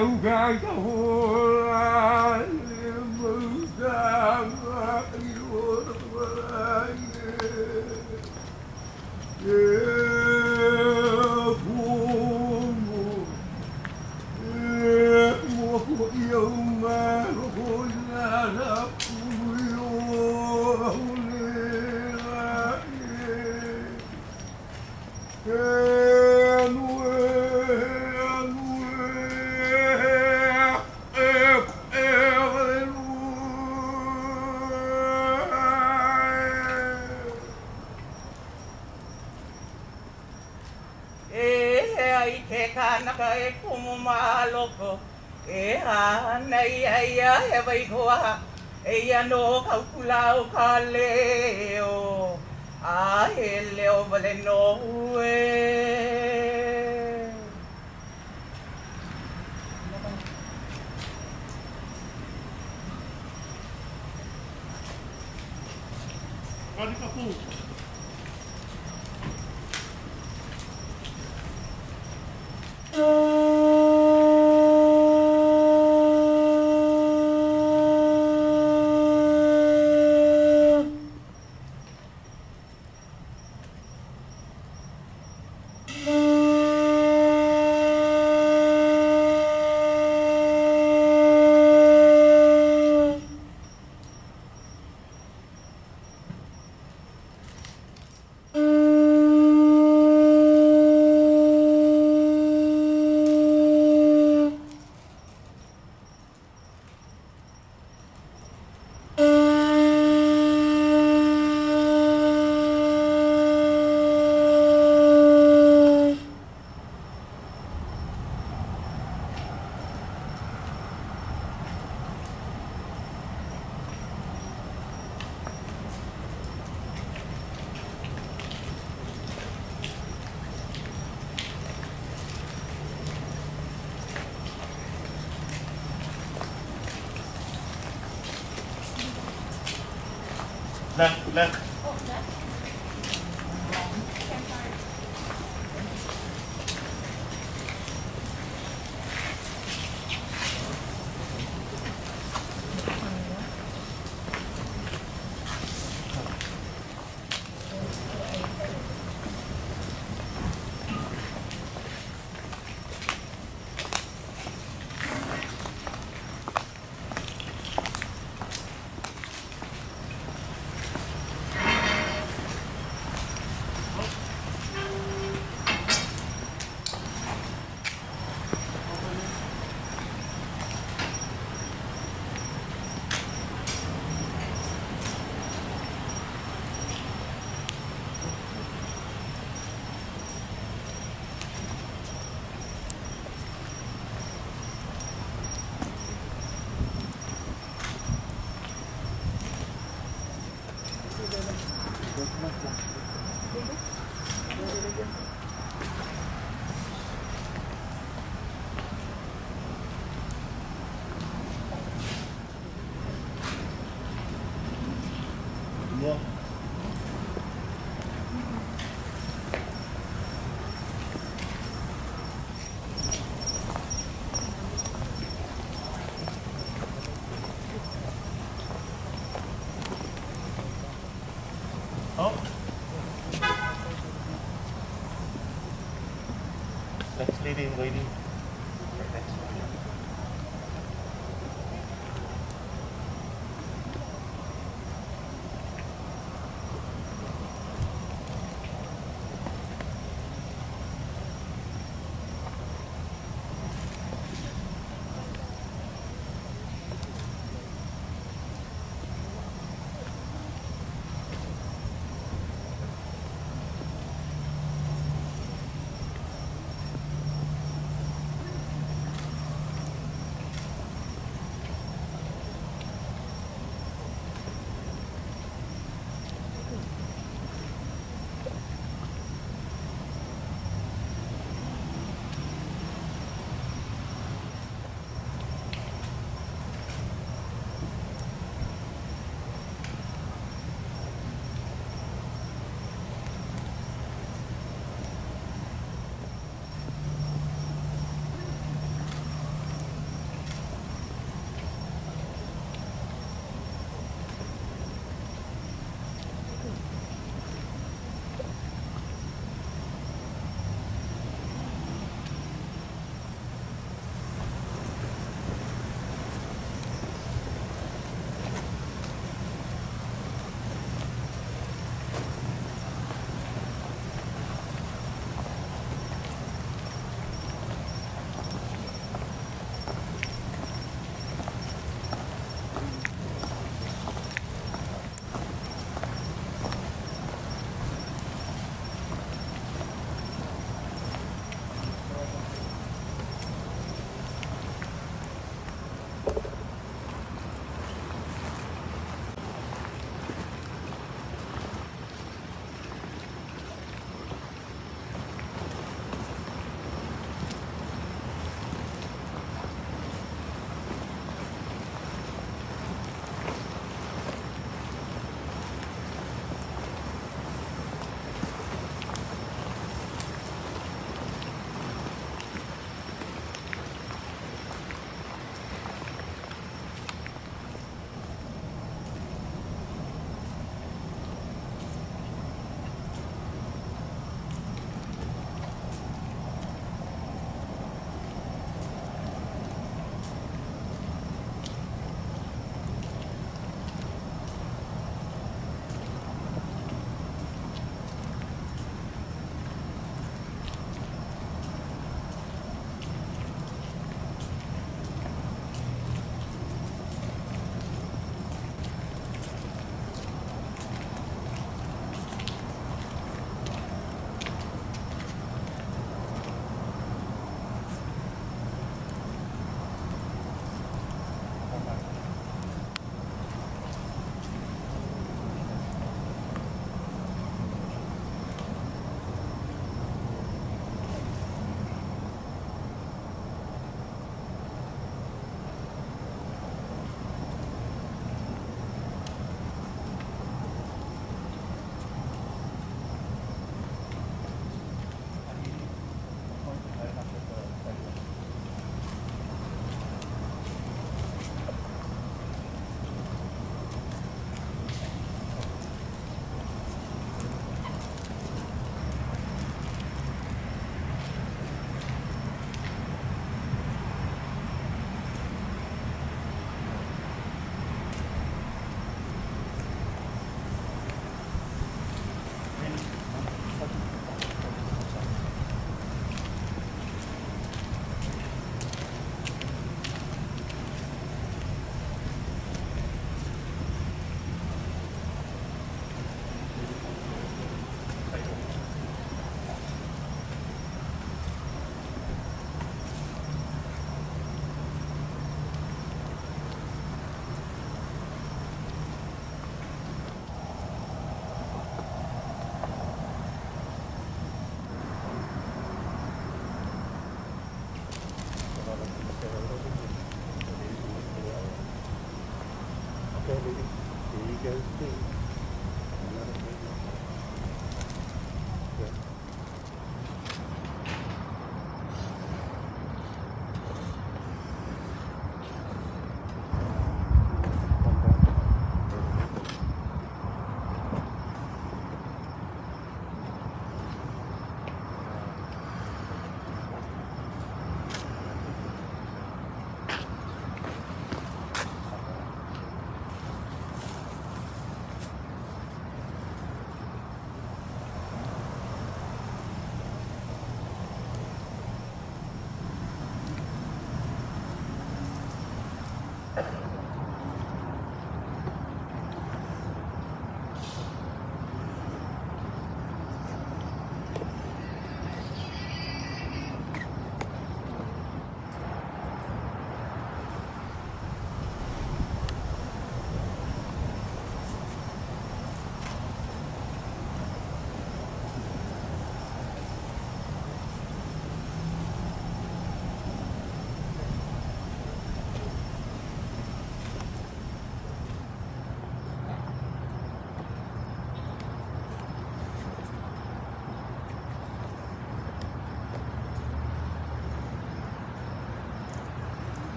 lugar. Left,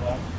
Six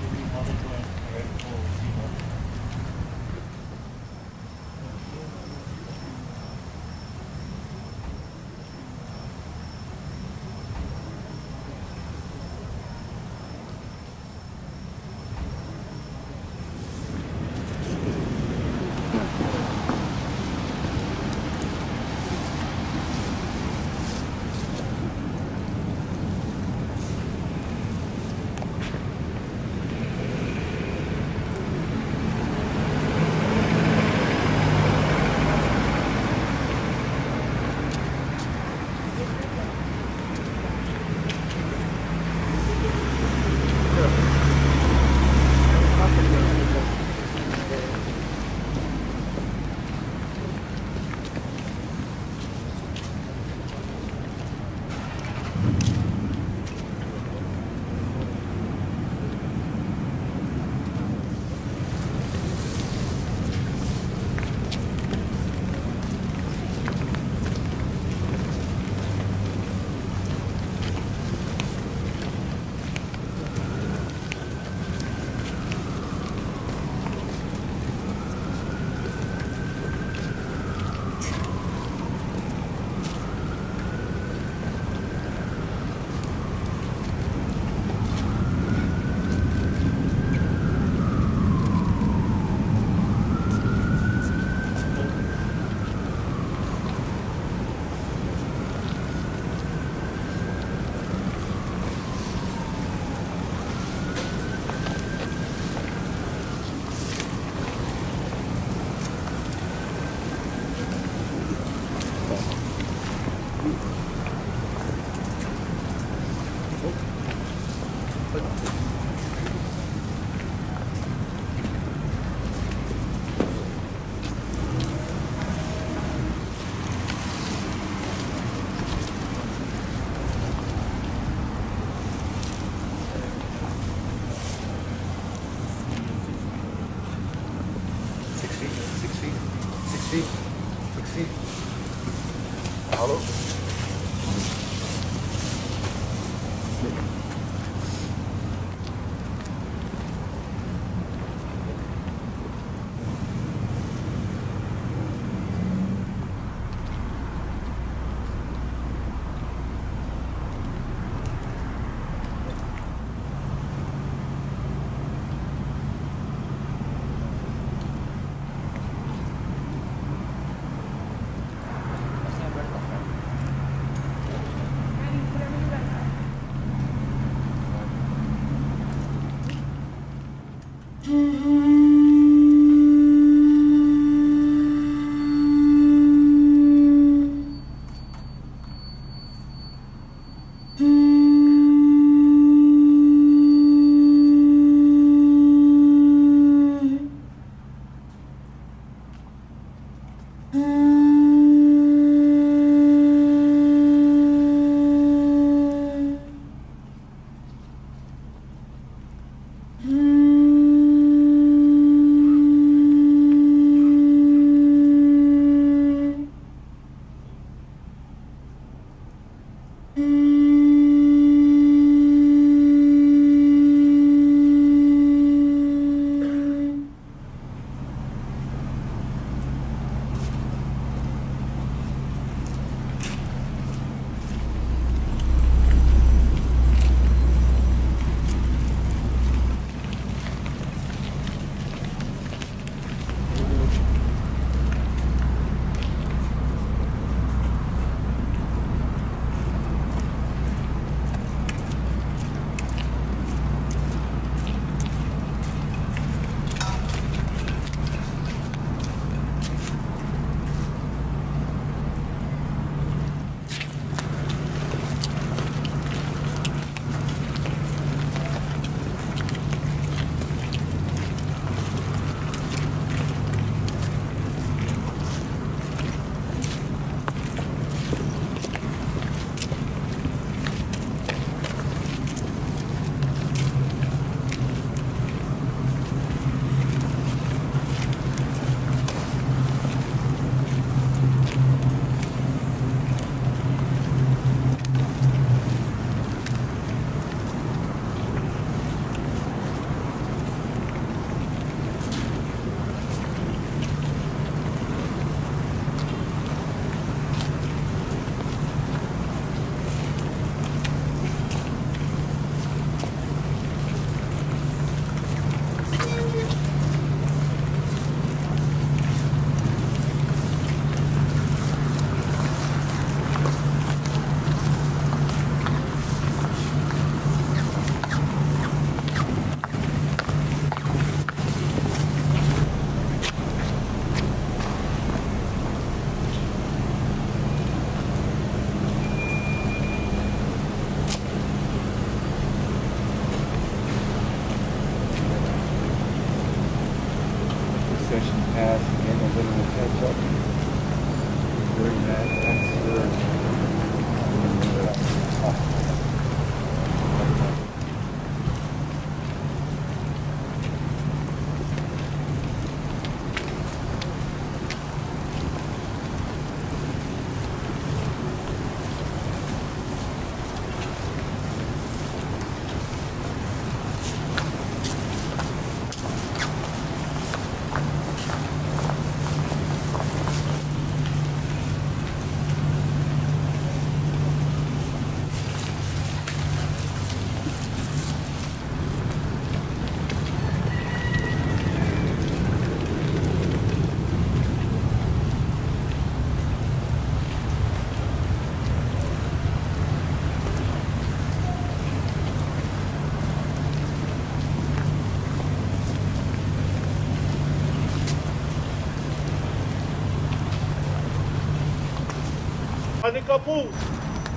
Johnny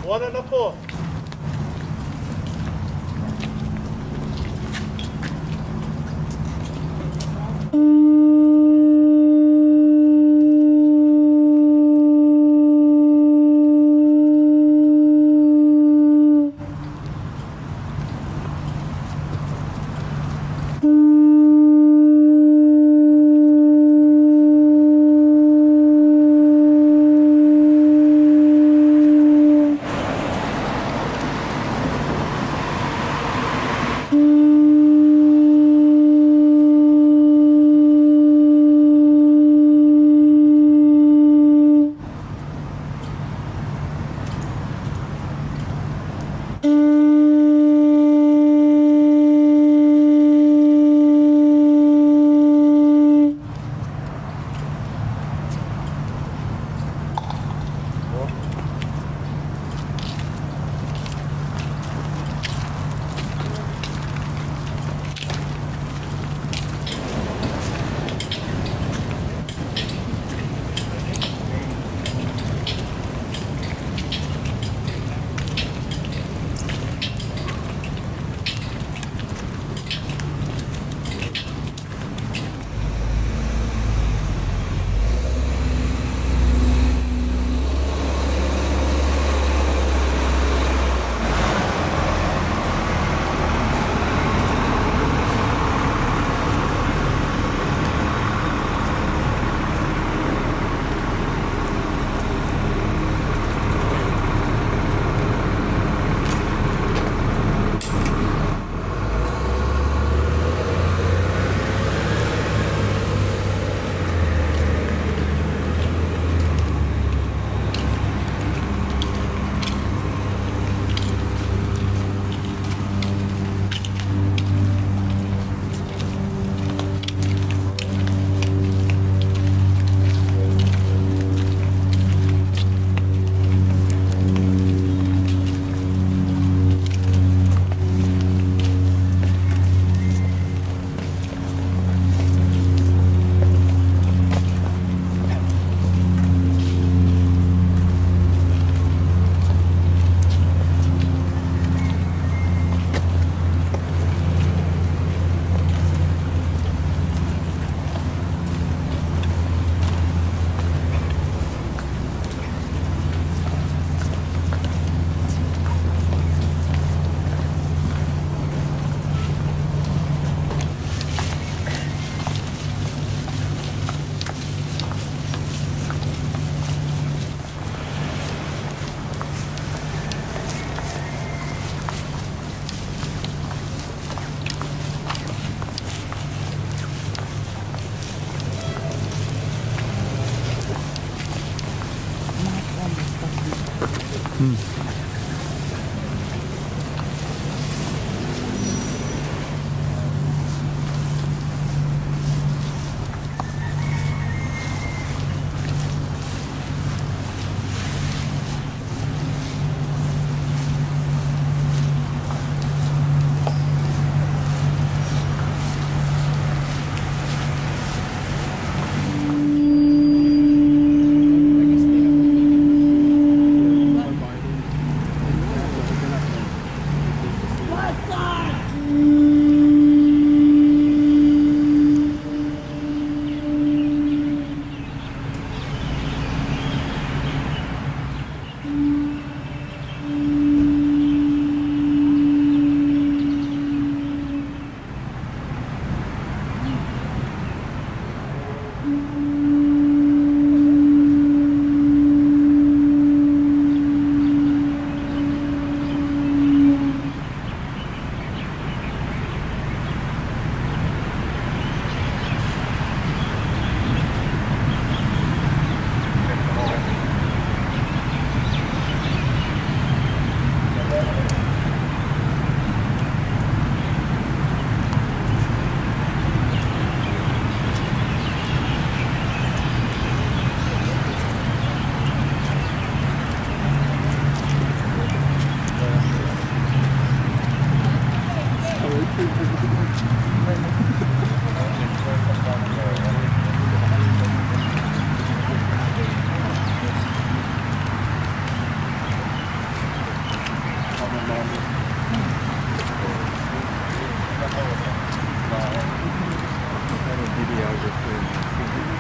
Bora na porra.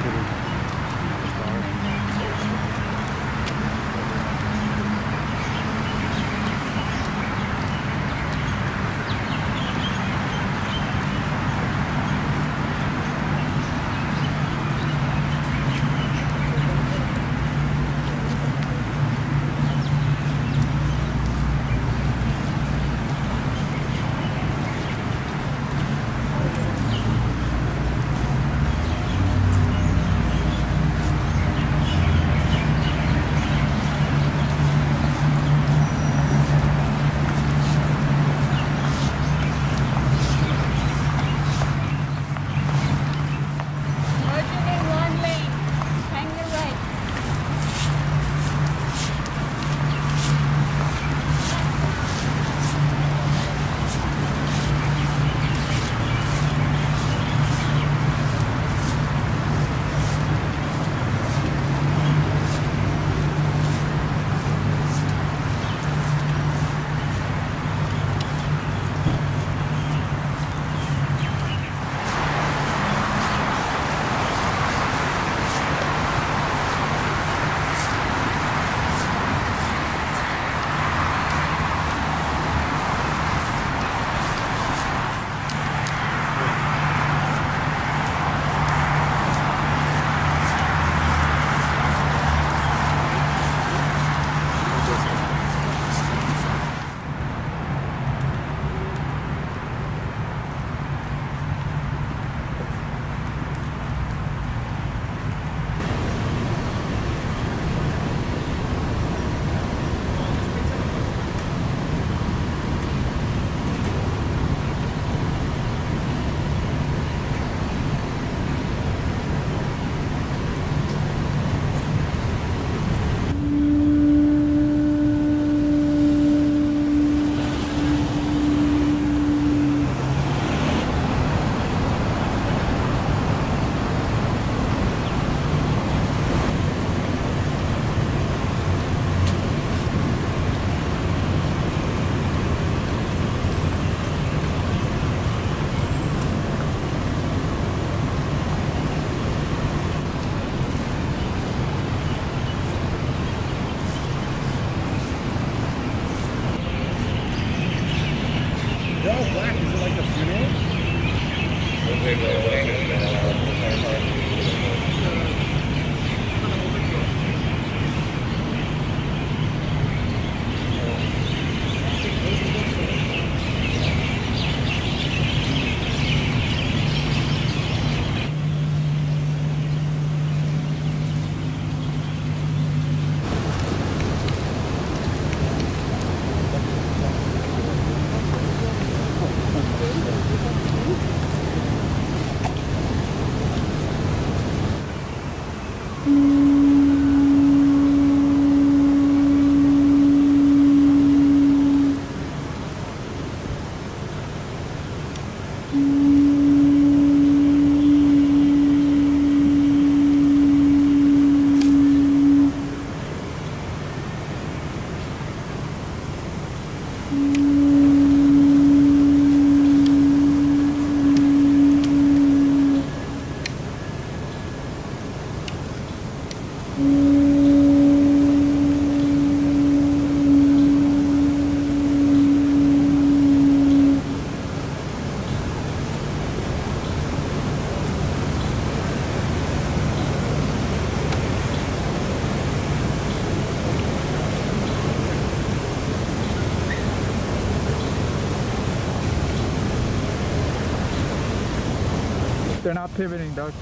Merging They're not pivoting, dog.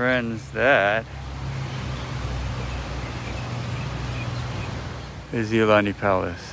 Friends, that is the Iolani Palace.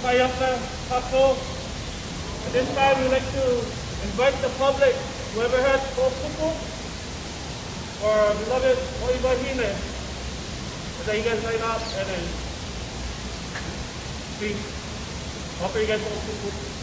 Of Kayapa Papo. At this time, we'd like to invite the public, whoever has Ho'okupu or beloved Oibahine, that you guys line up and then speak. Offer you guys Ho'okupu.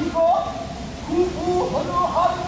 이거 구구 어느 하루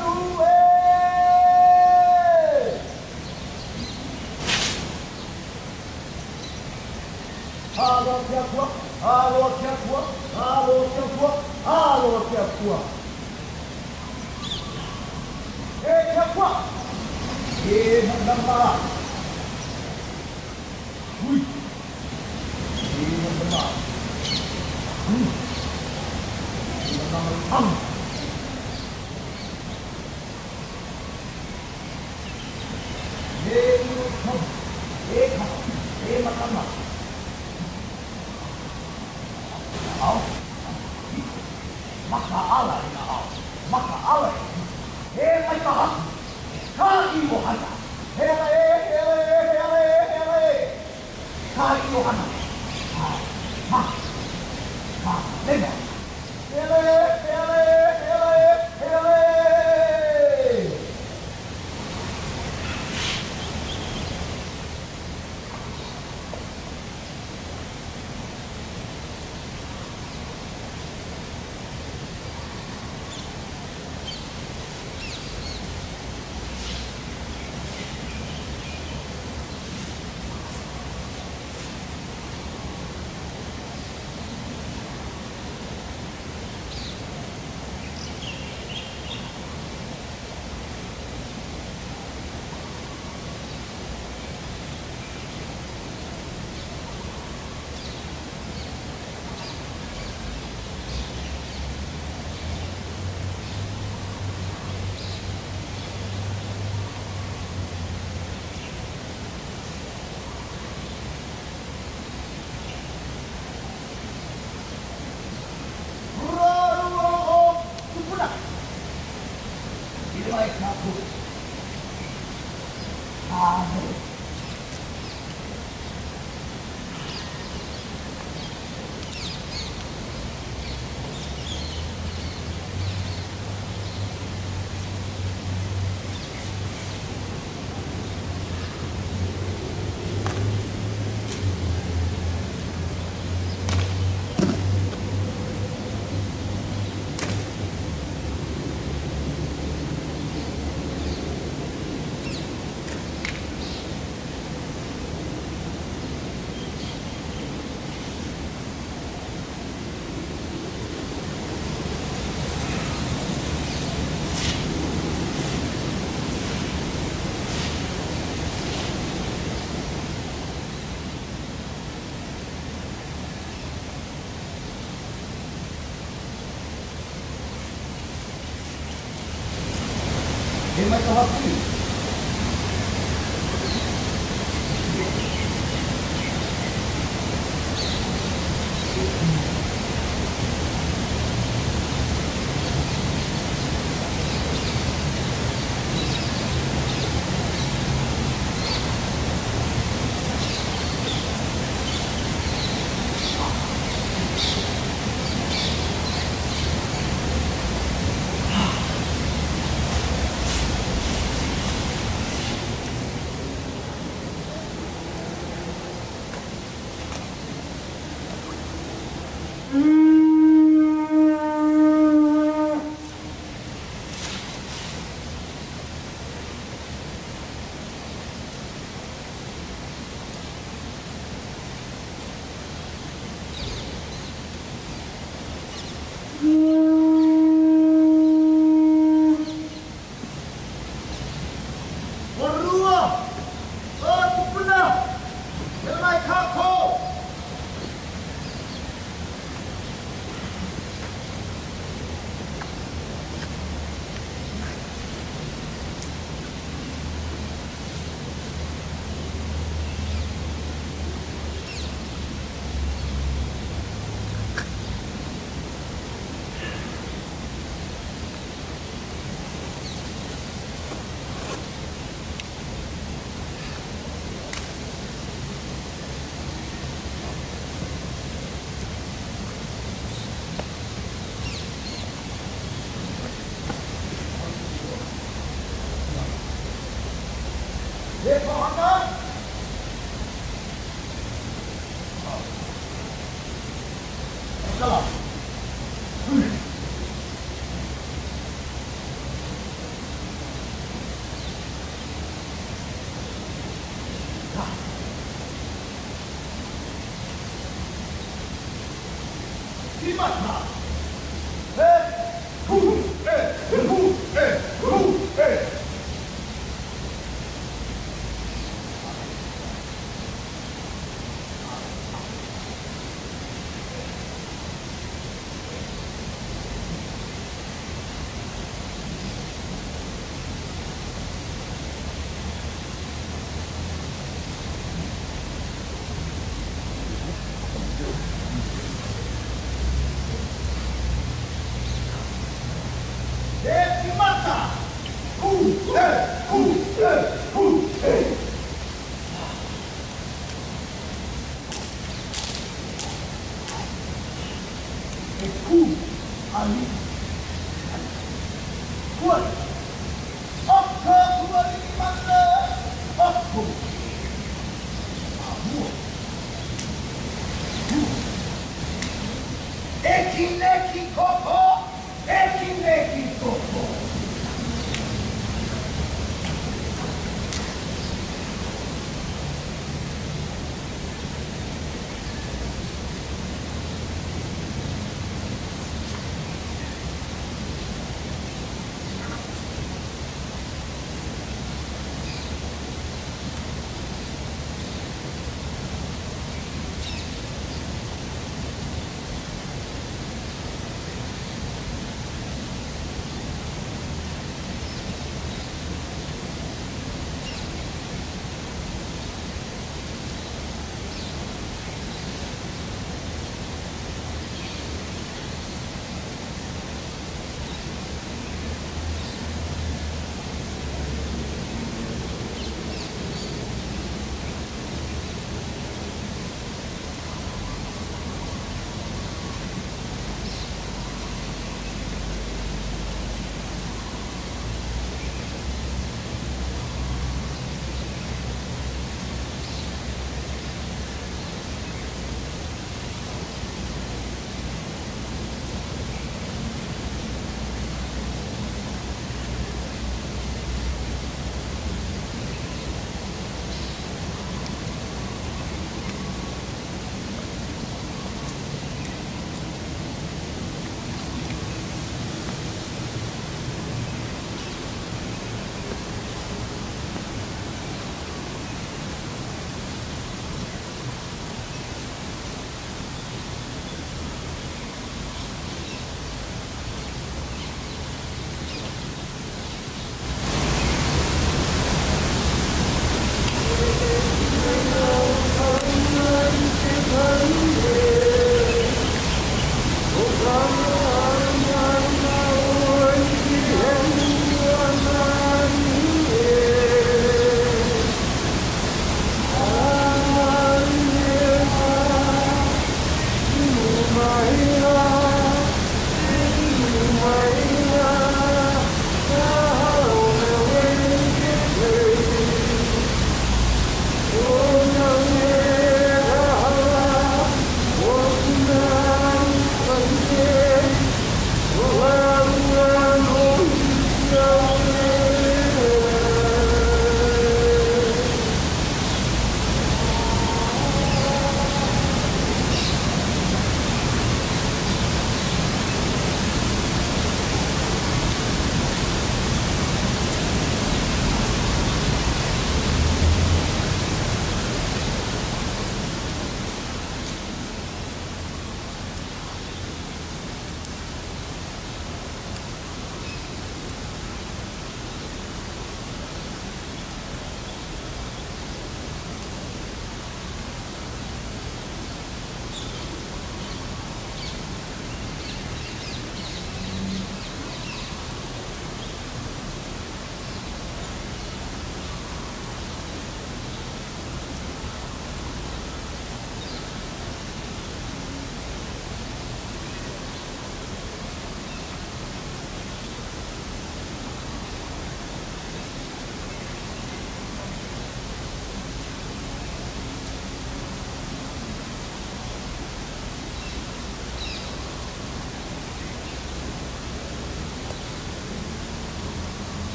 لما توطيه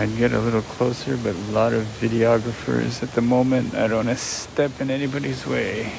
I'd get a little closer, but a lot of videographers at the moment. I don't want to step in anybody's way.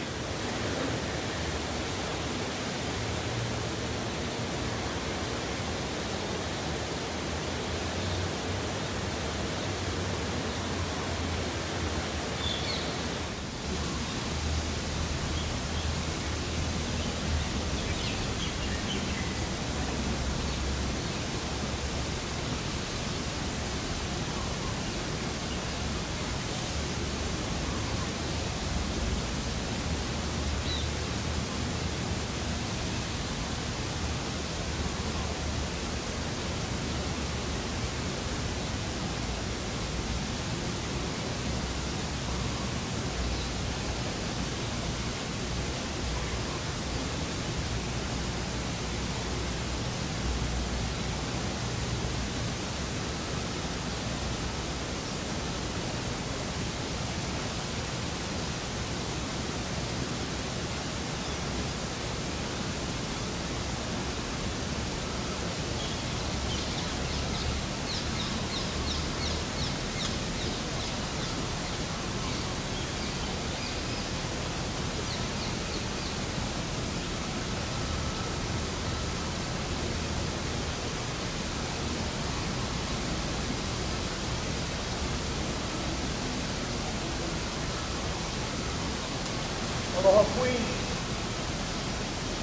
Aloha Queen.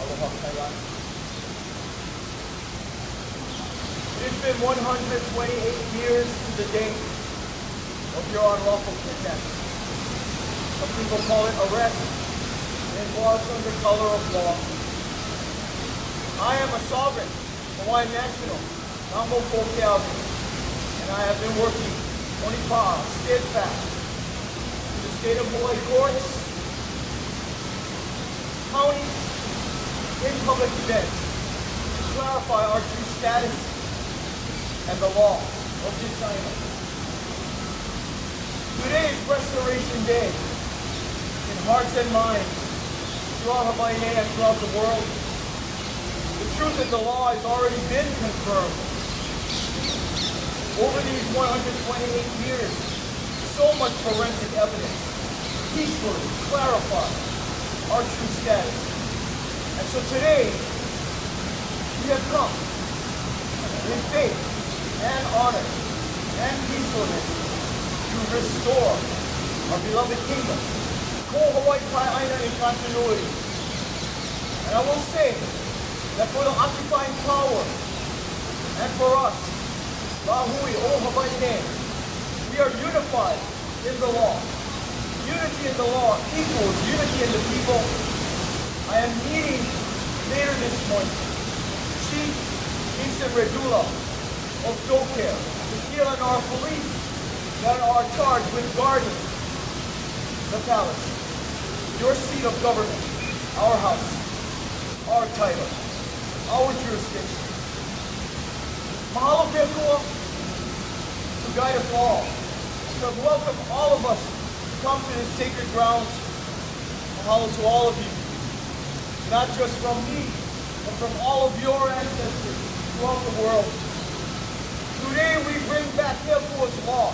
Aloha Kailan. It's been 128 years to the date of your unlawful kidnapping. Some people call it arrest. It was under color of law. I am a sovereign, Hawaiian national, Nambo Calvin, and I have been working 25 steadfast in the state of Hawaii courts counties, in public events to clarify our true status and the law of this island. Today is Restoration Day in hearts and minds throughout Hawaii and throughout the world. The truth of the law has already been confirmed. Over these 128 years, so much forensic evidence peacefully clarified our true status. And so today, we have come in faith and honor and peacefulness to restore our beloved kingdom, Ko Hawaii Kai'aina in continuity. And I will say that for the occupying power and for us, Lahui O Hawaii name, we are unified in the law. Unity in the law equals unity in the people. I am meeting later this morning Chief Vincent Redula of Docare, the our police that are charged with guarding the palace, your seat of government, our house, our title, our jurisdiction. Mahalo Pekua to guide us all, to welcome all of us to come to this sacred grounds. Mahalo to all of you, not just from me, but from all of your ancestors throughout the world. Today we bring back Ke Akua's law,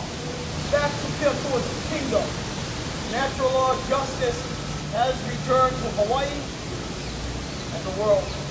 back to Ke Akua's kingdom. Natural law justice has returned to Hawaii and the world.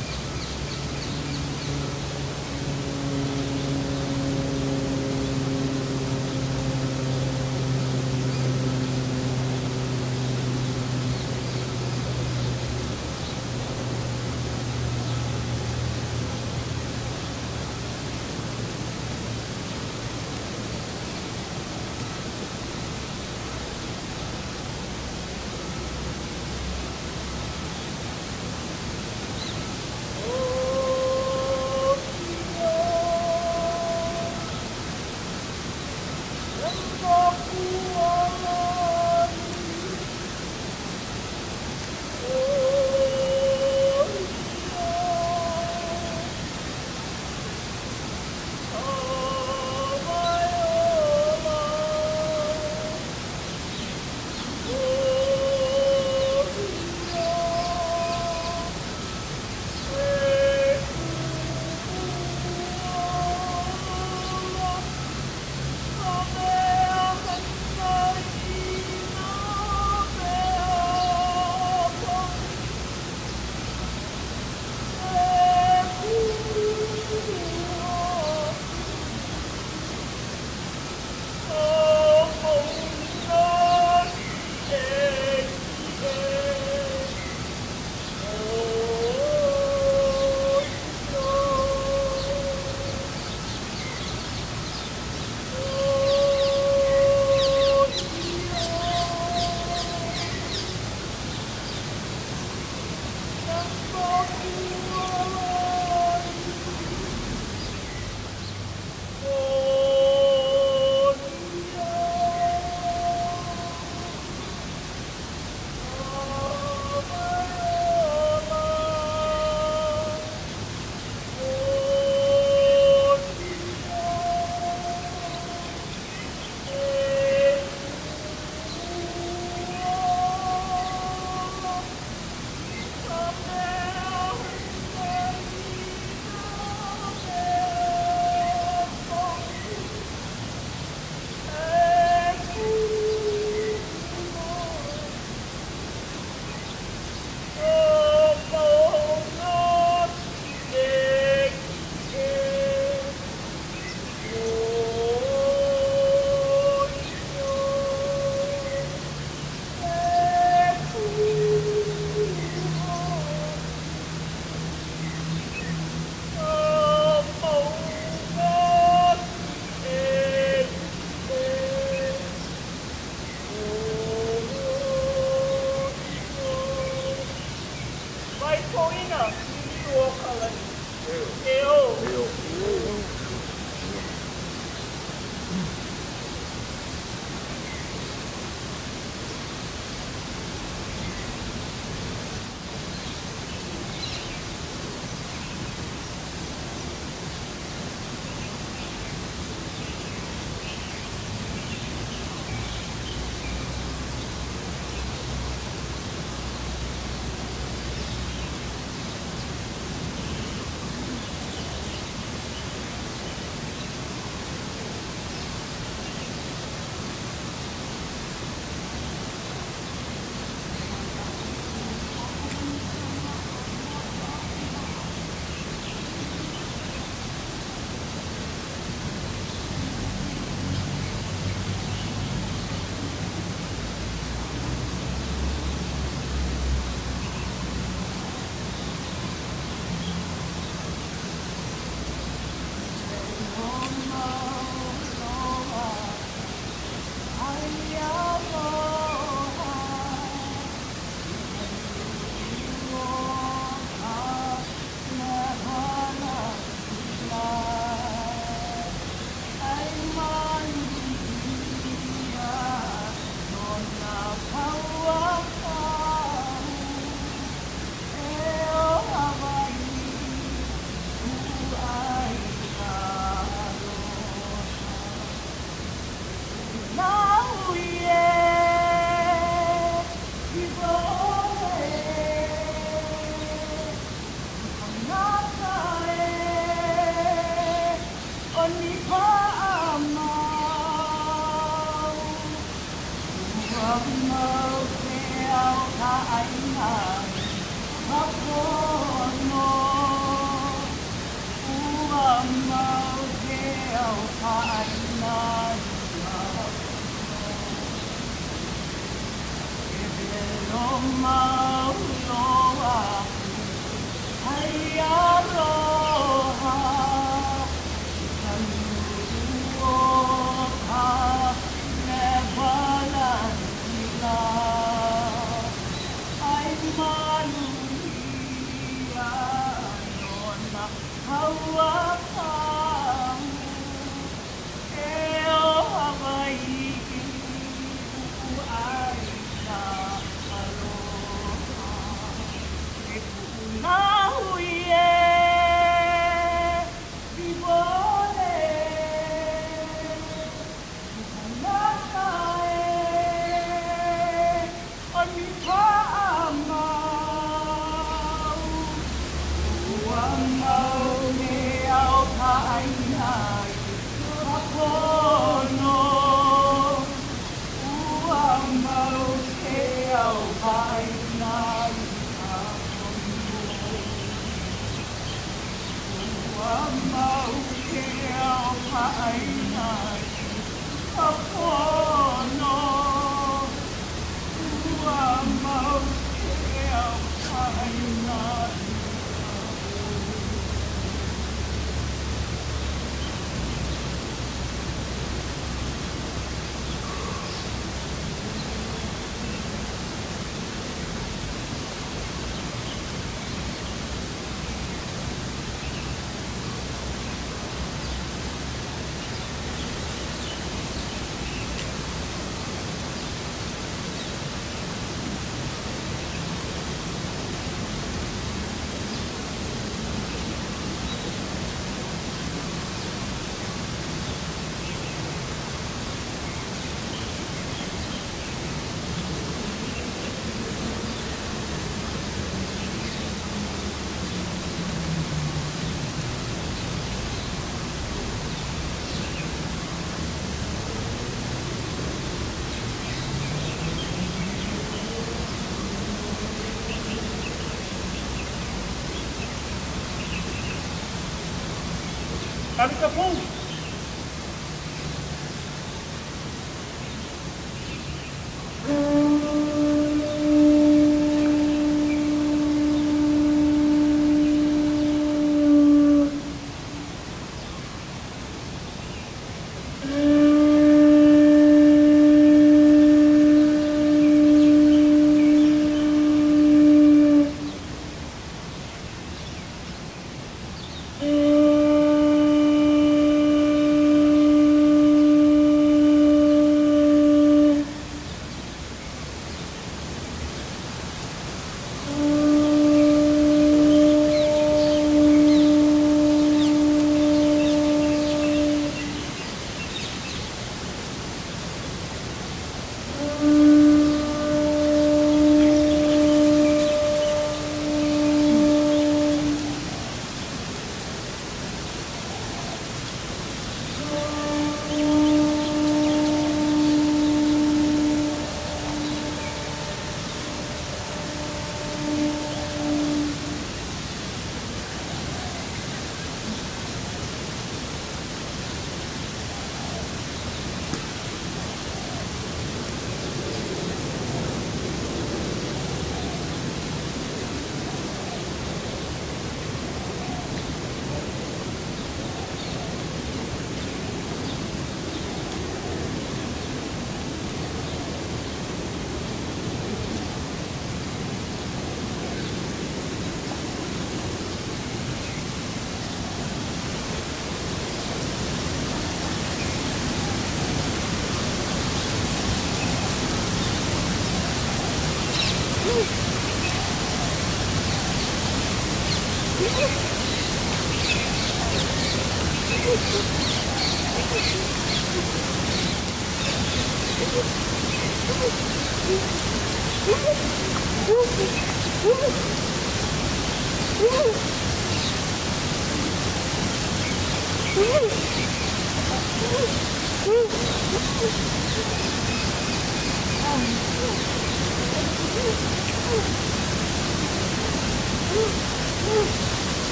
Tá no.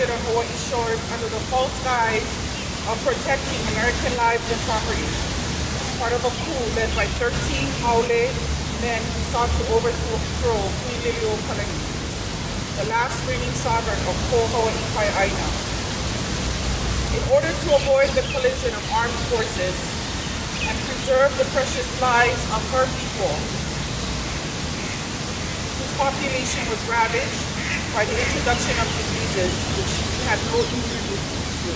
Were on Hawaii shores under the false guise of protecting American lives and property part of a coup led by 13 Haole men who sought to overthrow Queen Liliuokalani, the last reigning sovereign of Ko Hawaii Kai'aina. In order to avoid the collision of armed forces and preserve the precious lives of her people, whose population was ravaged by the introduction of diseases which had no immunity to.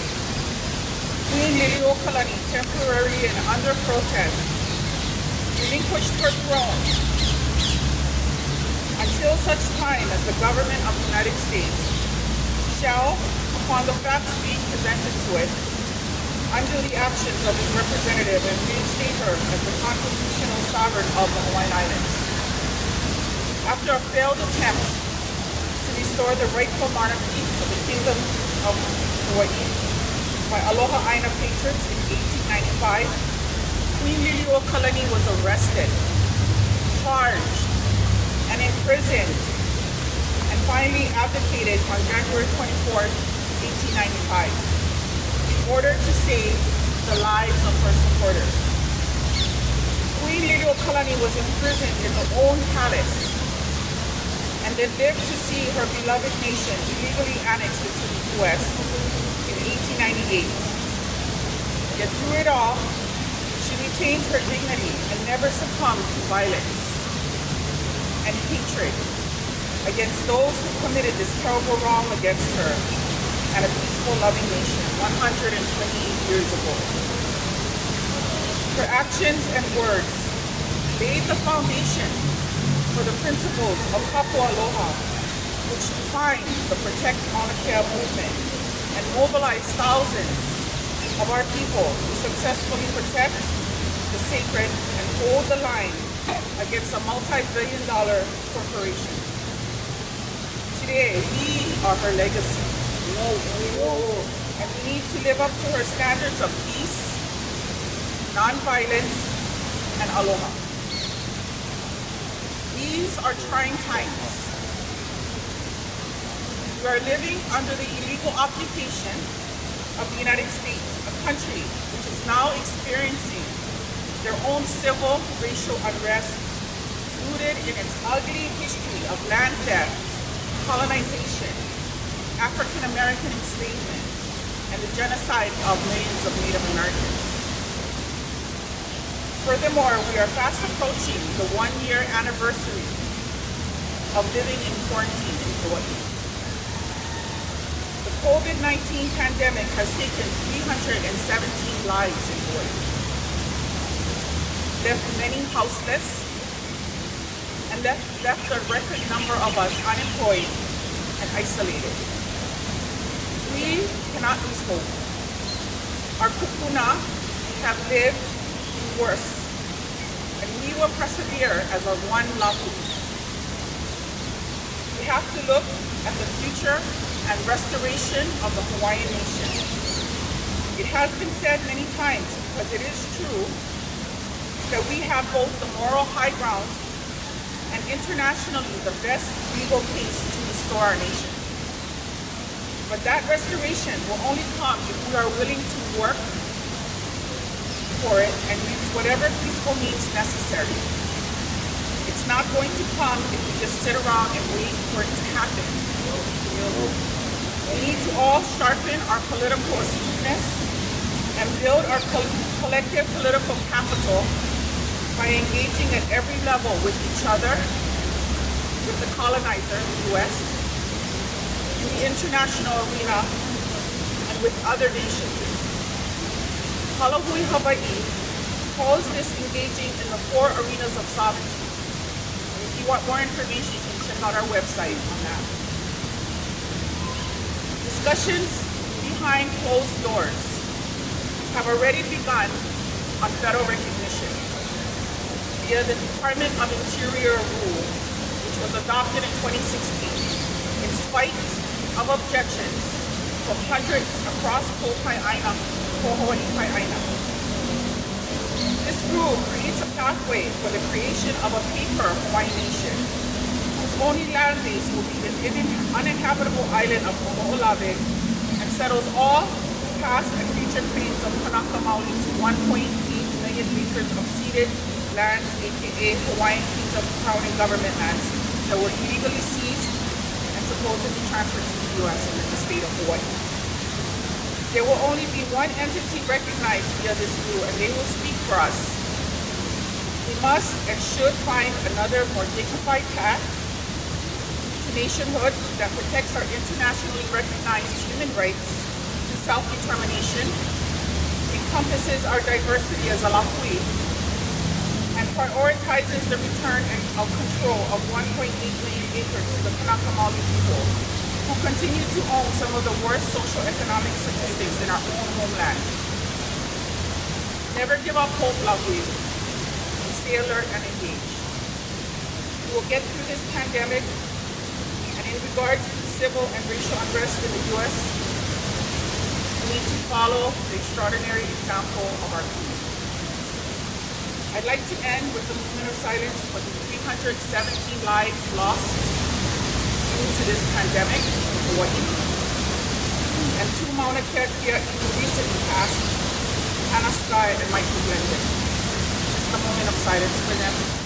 Queen Liliuokalani temporarily and under protest relinquished her throne until such time as the government of the United States shall, upon the facts being presented to it, undo the actions of its representative and reinstate her as the constitutional sovereign of the Hawaiian Islands. After a failed attempt restore the rightful monarchy of the Kingdom of Hawaii by Aloha Aina patriots in 1895, Queen Liliuokalani was arrested, charged, and imprisoned, and finally abdicated on January 24, 1895, in order to save the lives of her supporters. Queen Liliuokalani was imprisoned in her own palace and lived to see her beloved nation illegally annexed into the U.S. in 1898. Yet through it all, she retained her dignity and never succumbed to violence and hatred against those who committed this terrible wrong against her and a peaceful, loving nation 128 years ago. Her actions and words laid the foundation for the principles of Kapu Aloha, which defined the Protect Mauna Kea movement and mobilized thousands of our people to successfully protect the sacred and hold the line against a multi-billion dollar corporation. Today, we are her legacy. And we need to live up to her standards of peace, nonviolence, and aloha. These are trying times. We are living under the illegal occupation of the United States, a country which is now experiencing their own civil racial unrest rooted in its ugly history of land theft, colonization, African American enslavement, and the genocide of millions of Native Americans. Furthermore, we are fast approaching the one year anniversary of living in quarantine in Hawaii. The COVID-19 pandemic has taken 317 lives in Hawaii, left many houseless, and left, left a record number of us unemployed and isolated. We cannot lose hope. Our kupuna have lived worse, and we will persevere as our one lapu. We have to look at the future and restoration of the Hawaiian nation. It has been said many times, because it is true, that we have both the moral high ground and internationally the best legal case to restore our nation. But that restoration will only come if we are willing to work for it and use whatever peaceful means necessary. It's not going to come if we just sit around and wait for it to happen. We need to all sharpen our political astuteness and build our collective political capital by engaging at every level with each other, with the colonizer, the U.S., in the international arena, and with other nations. Kalahui Hawaii calls this engaging in the four arenas of sovereignty. And if you want more information, you can check out our website on that. Discussions behind closed doors have already begun on federal recognition via the Department of Interior rule, which was adopted in 2016, in spite of objections from hundreds across This rule creates a pathway for the creation of a paper Hawaiian nation, whose only land base will be the uninhabitable island of Kaho'olawe, and settles all past and future claims of Kanaka Maoli to 1.8 million acres of ceded lands, aka Hawaiian Kingdom Crown and Government lands, that were illegally seized and supposedly transferred to the U.S. and the state of Hawaii. There will only be one entity recognized via this rule, and they will speak for us. We must and should find another more dignified path to nationhood that protects our internationally recognized human rights to self-determination, encompasses our diversity as a lahui, and prioritizes the return of control of 1.8 million acres to the Kanaka Maoli people, who continue to own some of the worst social-economic statistics in our own homeland. Never give up hope, and stay alert and engaged. We will get through this pandemic, and in regards to civil and racial unrest in the U.S., we need to follow the extraordinary example of our people. I'd like to end with a moment of silence for the 317 lives lost to this pandemic in. And two Mauna Kea kia'i who recently passed, Hannah Sky and Michael Glendon. Just a moment of silence for them.